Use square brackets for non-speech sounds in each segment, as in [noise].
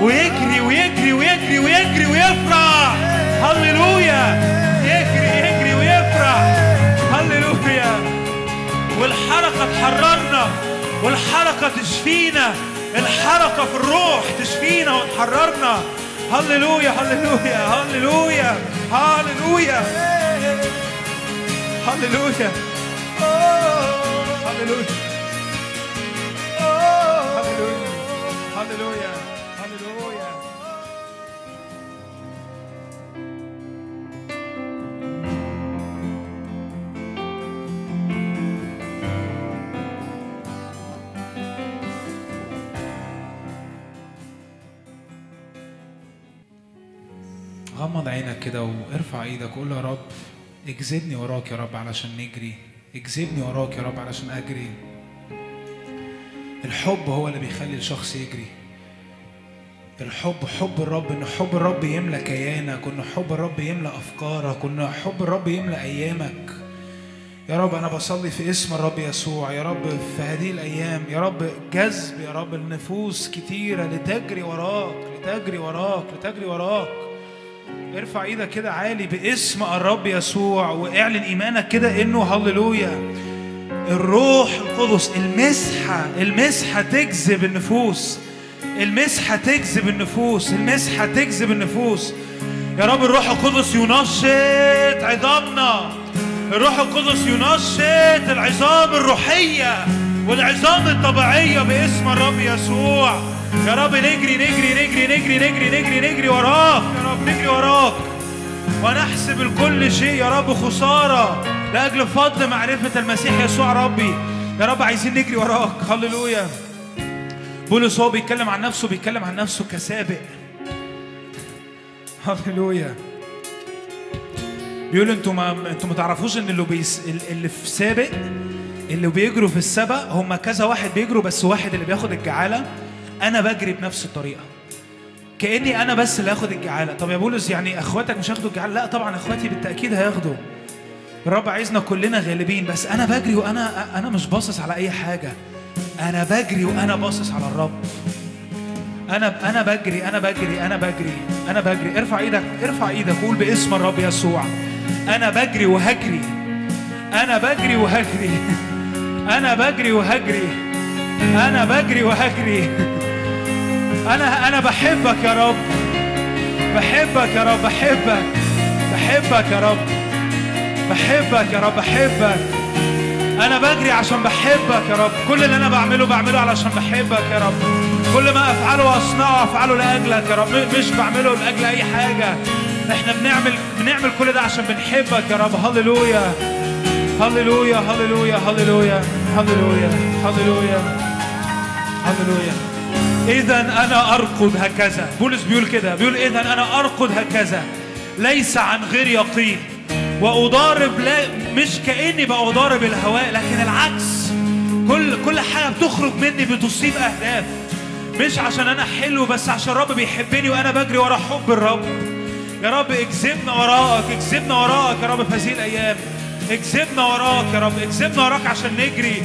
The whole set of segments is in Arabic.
ويجري ويجري ويجري ويجري ويفرح. هللويا. يجري يجري ويفرح. هللويا. والحركة تحررنا. والحركة تشفينا. الحركة في الروح تشفينا وتحررنا. هللويا هللويا هللويا هللويا. هللويا. هللويا. هللويا. هللويا. غمض عينك كده وارفع إيدك وقول يا رب اجذبني وراك يا رب علشان نجري. اجذبني وراك يا رب علشان اجري. الحب هو اللي بيخلي الشخص يجري. الحب حب الرب إن حب الرب يملى كيانك وإن حب الرب يملى أفكارك وإن حب الرب يملى أيامك. يا رب أنا بصلي في اسم الرب يسوع. يا رب في هذه الأيام يا رب جذب يا رب النفوس كتيرة لتجري وراك لتجري وراك لتجري وراك. ارفع إيدك كده عالي باسم الرب يسوع واعلن ايمانك كده انه هللويا. الروح القدس المسحة المسحة تجذب النفوس. المسحة تجذب النفوس المسحة تجذب النفوس. يا رب الروح القدس ينشط عظامنا. الروح القدس ينشط العظام الروحية والعظام الطبيعية باسم الرب يسوع. يا رب نجري نجري نجري نجري نجري نجري نجري وراك. يا رب نجري وراك. ونحسب الكل شيء يا رب خسارة لأجل فضل معرفة المسيح يسوع ربي. يا رب عايزين نجري وراك. هللويا. بولس هو بيتكلم عن نفسه بيتكلم عن نفسه كسابق. هللويا. بيقول أنتوا ما أنتوا ما تعرفوش ان اللي بيس... اللي في سابق اللي بيجروا في السبق هم كذا واحد بيجروا بس واحد اللي بياخد الجعالة. أنا بجري بنفس الطريقة. كأني أنا بس اللي هاخد الجعالة. طب يا بولس يعني أخواتك مش هياخدوا الجعالة؟ لا طبعا أخواتي بالتأكيد هياخدوا. الرب عايزنا كلنا غالبين بس أنا بجري وأنا أنا مش باصص على أي حاجة. أنا بجري وأنا باصص على الرب. أنا أنا بجري أنا بجري أنا بجري أنا بجري. ارفع إيدك ارفع إيدك قول باسم الرب يسوع. أنا بجري وهجري. أنا بجري وهجري. [laughs] أنا بجري وهجري. أنا بجري وهجري. [laughs] أنا أنا بحبك يا رب. بحبك يا رب بحبك. بحبك يا رب. بحبك يا رب بحبك. أنا بجري عشان بحبك يا رب. كل اللي أنا بعمله بعمله علشان بحبك يا رب. كل ما أفعله وأصنعه أفعله لأجلك يا رب. مش بعمله لأجل أي حاجة. إحنا بنعمل بنعمل كل ده عشان بنحبك يا رب. هللويا. هللويا هللويا هللويا هللويا هللويا هللويا. اذا أنا ارقد هكذا. بولس بيقول كده بيقول اذا أنا ارقد هكذا. ليس عن غير يقين. وأضارب لا مش كأني بضارب الهواء لكن العكس. كل كل حاجة بتخرج مني بتصيب أهداف. مش عشان أنا حلو بس عشان الرب بيحبني وأنا بجري ورا حب الرب. يا رب اكذبنا وراك اكذبنا وراك يا رب في هذه الأيام. اكذبنا وراك يا رب اكذبنا وراك عشان نجري.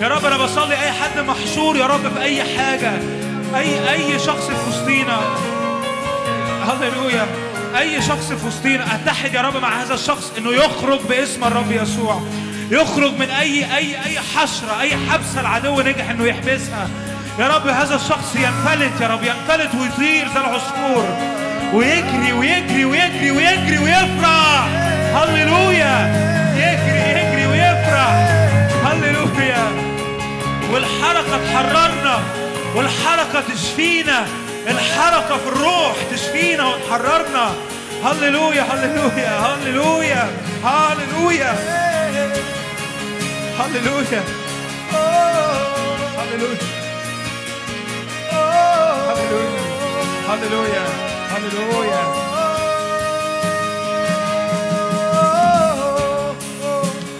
يا رب أنا بصلي أي حد محشور يا رب في أي حاجة. أي أي شخص في وسطينا. هللويا. أي شخص في وسطينا. أتحد يا رب مع هذا الشخص إنه يخرج باسم الرب يسوع. يخرج من أي أي أي حشرة أي حبسة العدو نجح إنه يحبسها. يا رب هذا الشخص ينفلت يا رب. ينفلت ويطير زي العصفور. ويجري ويجري ويجري ويجري ويفرح. هللويا. يجري يجري ويفرح. هللويا. والحركة تحررنا. والحركة تشفينا الحركة في الروح تشفينا وتحررنا. هللويا هللويا هللويا هللويا. هللويا. هللويا. هللويا. هللويا.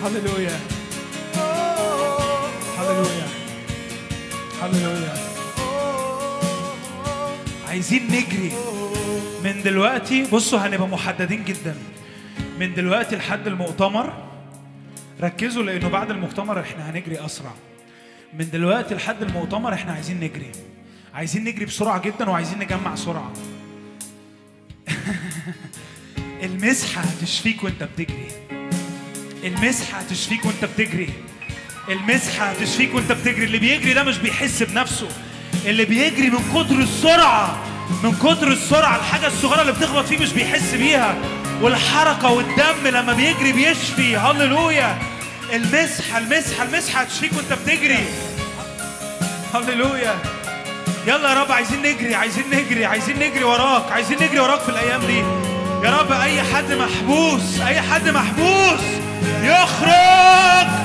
هللويا. هللويا. هللويا عايزين نجري. من دلوقتي بصوا هنبقى محددين جدا. من دلوقتي لحد المؤتمر ركزوا لأنه بعد المؤتمر إحنا هنجري أسرع. من دلوقتي لحد المؤتمر إحنا عايزين نجري. عايزين نجري بسرعة جدا وعايزين نجمع سرعة. [laughs] المسحة هتشفيك وأنت بتجري. المسحة هتشفيك وأنت بتجري. المسحة هتشفيك وأنت بتجري. اللي بيجري ده مش بيحس بنفسه. اللي بيجري من كتر السرعة من كتر السرعة الحاجة الصغيرة اللي بتخبط فيه مش بيحس بيها. والحركة والدم لما بيجري بيشفي. هللويا. المسحة المسحة المسحة هتشفيك وانت بتجري. هللويا. يلا يا رب عايزين نجري عايزين نجري عايزين نجري وراك عايزين نجري وراك في الأيام دي. يا رب أي حد محبوس أي حد محبوس يخرج!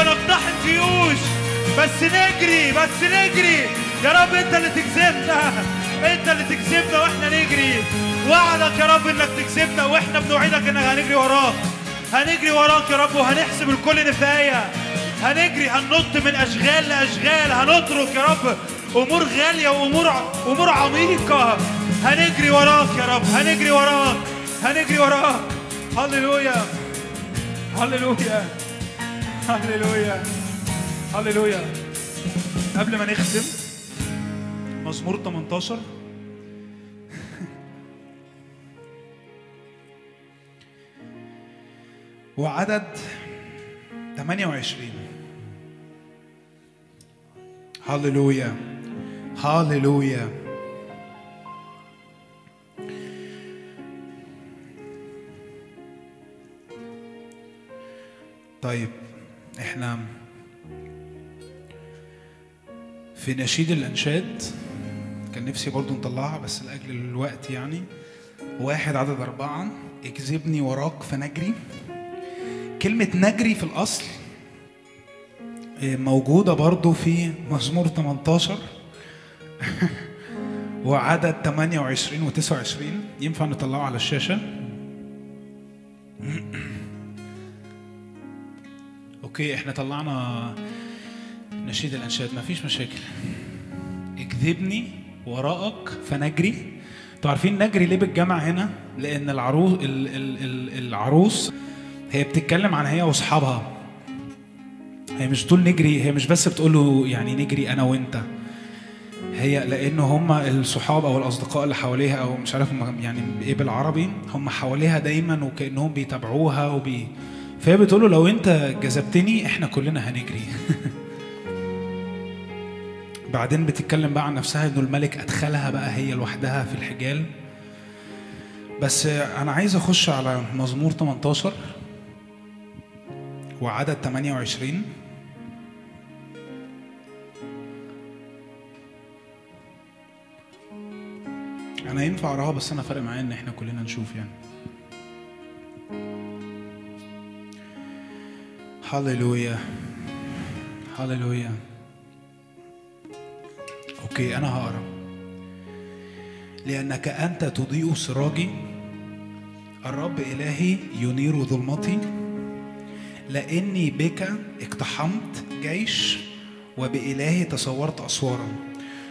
ونقتحم جيوش بس نجري بس نجري. يا رب انت اللي تكسبنا. انت اللي تكسبنا وإحنا نجري. وعدك يا رب انك تكسبنا وإحنا بنوعدك انك هنجري وراك. هنجري وراك يا رب وهنحسب الكل نفاية. هنجري هننط من أشغال لأشغال. هنترك يا رب أمور غالية وأمور أمور عميقة. هنجري وراك يا رب. هنجري وراك. هنجري وراك. هللويا. هللويا. هللويا. هللويا. قبل ما نختم مزمور 18 [laughs] وعدد 28 هللويا. هللويا. طيب. إحنا في نشيد الأنشاد كان نفسي برضو نطلعها بس لأجل الوقت يعني. واحد عدد أربعة اكذبني وراك فنجري كلمة نجري في الأصل آه، موجودة برضو في مزمور 18 [laughs] وعدد 28 و 29 ينفع نطلعه على الشاشة؟ أوكي إحنا طلعنا نشيد الأنشاد مفيش مشاكل. اكذبني وراءك فنجري. أنتوا عارفين نجري ليه بالجمع هنا؟ لأن العروس ال ال ال العروس هي بتتكلم عن هي وأصحابها. هي مش بتقول نجري هي مش بس بتقول له يعني نجري أنا وأنت. هي لأن هم الصحاب أو الأصدقاء اللي حواليها أو مش عارف يعني إيه بالعربي هم حواليها دايما وكأنهم بيتابعوها وبي فهي بتقول له لو انت جذبتني إحنا كلنا هنجري. [laughs] بعدين بتتكلم بقى عن نفسها انه الملك ادخلها بقى هي لوحدها في الحجال. بس أنا عايز اخش على مزمور 18 وعدد 28 أنا ينفع اقراها بس أنا فارق معايا ان إحنا كلنا نشوف يعني. هللويا هللويا أوكي أنا هقرأ. لأنك أنت تضيء سراجي الرب إلهي ينير ظلمتي. لأني بك اقتحمت جيش وبإلهي تصورت أسوارا.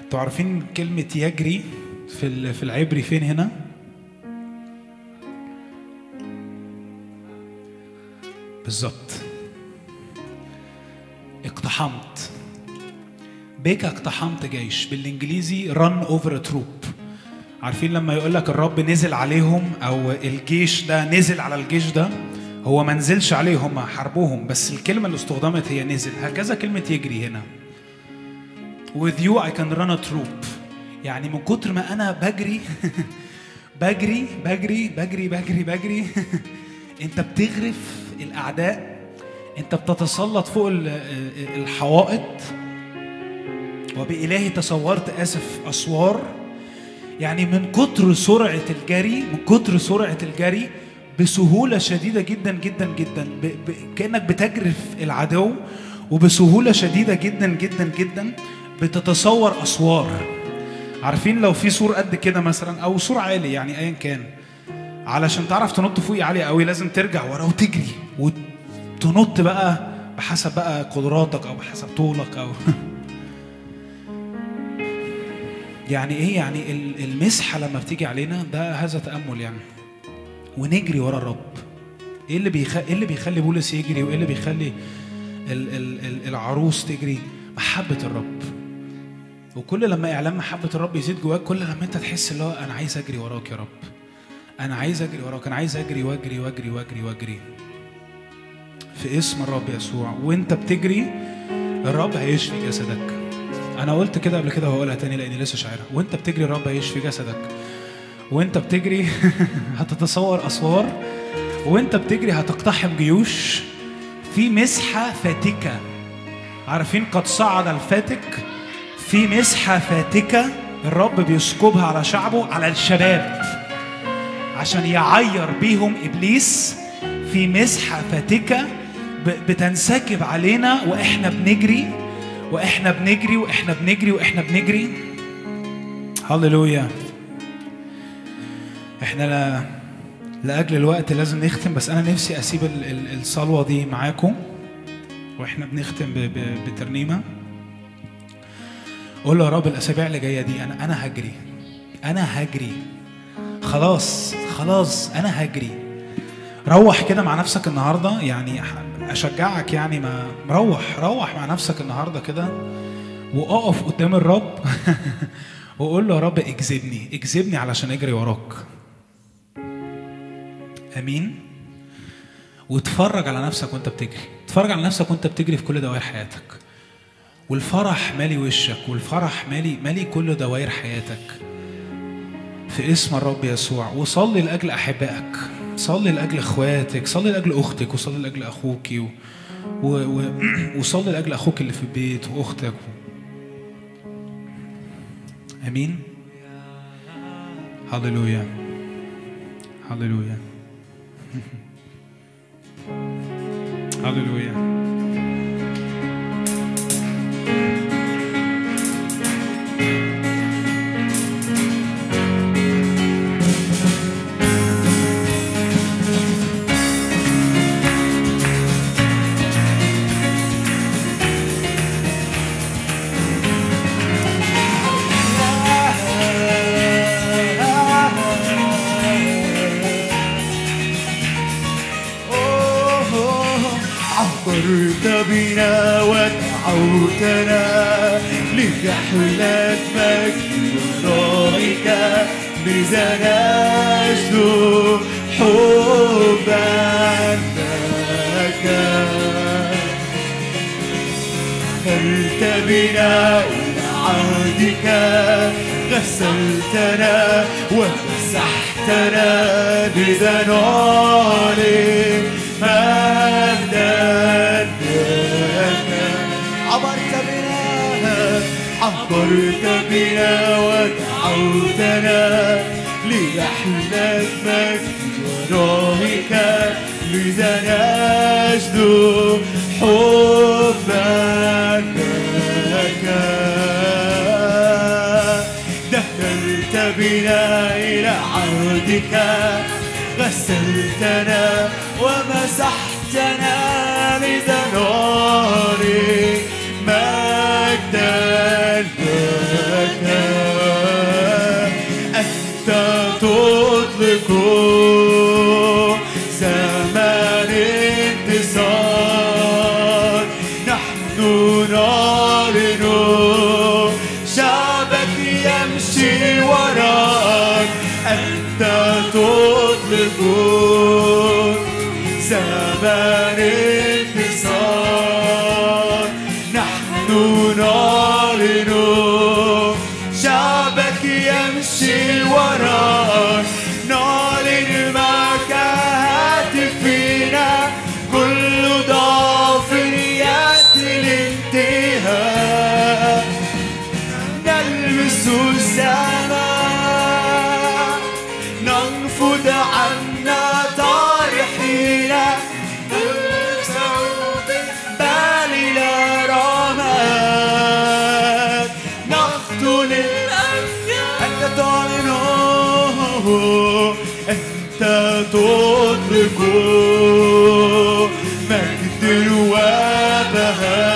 أنتوا عارفين كلمة يجري في في العبري فين هنا؟ بالظبط. اقتحمت. بك اقتحمت جيش بالإنجليزي run over a troop. عارفين لما يقول لك الرب نزل عليهم أو الجيش ده نزل على الجيش ده؟ هو ما نزلش عليهم حاربوهم بس الكلمة اللي استخدمت هي نزل. هكذا كلمة يجري هنا. With you I can run a troop. يعني من كتر ما أنا بجري [laughs] بجري بجري بجري بجري بجري [laughs] أنت بتغرف الأعداء انت بتتسلط فوق ال- الحوائط وبإلهي تسورت آسف أسوار. يعني من كتر سرعة الجري من كتر سرعة الجري بسهولة شديدة جدا جدا جدا. ب... ب... كأنك بتجري في العدو وبسهولة شديدة جدا جدا جدا بتتسور أسوار. عارفين لو في سور قد كده مثلا أو سور عالي يعني أيا كان علشان تعرف تنط فوقيه عالي قوي لازم ترجع ورا وتجري وتنط بقى بحسب بقى قدراتك أو بحسب طولك أو [laughs] يعني إيه يعني ال- المسحة لما بتيجي علينا ده هذا تأمل يعني. ونجري ورا الرب. إيه اللي بيخ... إيه اللي بيخلي بولس يجري وإيه اللي بيخلي ال... ال... ال... العروس تجري؟ محبة الرب. وكل لما اعلان محبة الرب يزيد جواك كل لما أنت تحس اللي هو أنا عايز أجري وراك يا رب. أنا عايز أجري وراك أنا عايز أجري وأجري وأجري وأجري وأجري. في اسم الرب يسوع. وانت بتجري الرب هيشفي جسدك. أنا قلت كده قبل كده وهقولها تاني لأني لسه شاعرها. وانت بتجري الرب هيشفي جسدك. وانت بتجري [laughs] هتتصور أسوار. وانت بتجري هتقتحم جيوش. في مسحة فاتكة. عارفين قد صعد الفاتك؟ في مسحة فاتكة الرب بيسكبها على شعبه على الشباب. عشان يعير بيهم إبليس. في مسحة فاتكة بتنسكب علينا وإحنا بنجري وإحنا بنجري وإحنا بنجري وإحنا بنجري. هللويا. إحنا لا لأجل الوقت لازم نختم بس أنا نفسي أسيب ال- ال- الصلوة دي معاكم وإحنا بنختم بترنيمة. قول له يا رب الأسابيع اللي جاية دي أنا أنا هجري. أنا هجري. خلاص خلاص أنا هجري. روح كده مع نفسك النهارده يعني أشجعك يعني ما روح روح مع نفسك النهارده كده وأقف قدام الرب [laughs] وقول له يا رب اجذبني اجذبني علشان اجري وراك. آمين. واتفرج على نفسك وانت بتجري. اتفرج على نفسك وانت بتجري في كل دوائر حياتك. والفرح مالي وشك والفرح مالي مالي كل دوائر حياتك. في اسم الرب يسوع. وصلي لأجل أحبائك. صلي لأجل إخواتك صلي لأجل أختك وصلي لأجل أخوك و... و... و... وصلي لأجل أخوك اللي في البيت وأختك. آمين؟ هللويا. هللويا. [laughs] هللويا. عبرت لرحلة مجد ورائك لذا نجد حبا لك. دخلت بنا إلى عهدك غسلتنا ومسحتنا بذا عبرت بنا ودعوتنا لرحلة مجد ورائك لذا نجد حبا لك. دخلت بنا إلى عهدك غسلتنا ومسحتنا لذا نعلن Oh. another.